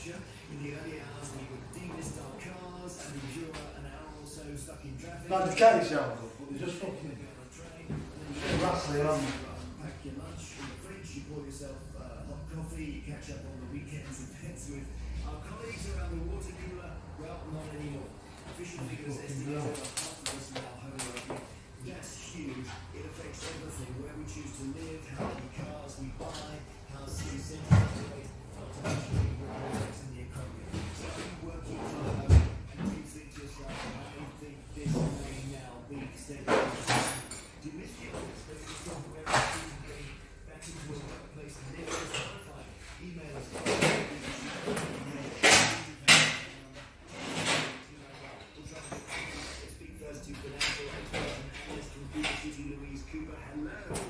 culture. In the early hours, we would demist our cars and endure an hour or so stuck in traffic. Like the Kelly sound, but they just fucking Get on a train, and then you rattling on. pack your lunch in the fridge, you pour yourself uh, hot coffee, you catch up on the weekend's and events with our colleagues around the water cooler. Well, not anymore. Official figures estimate over half of us now home working. That's huge. It affects everything, where we choose to live, how many cars we buy, how city centre supernatural icon, Miss Confucius Louise Cooper. Hello.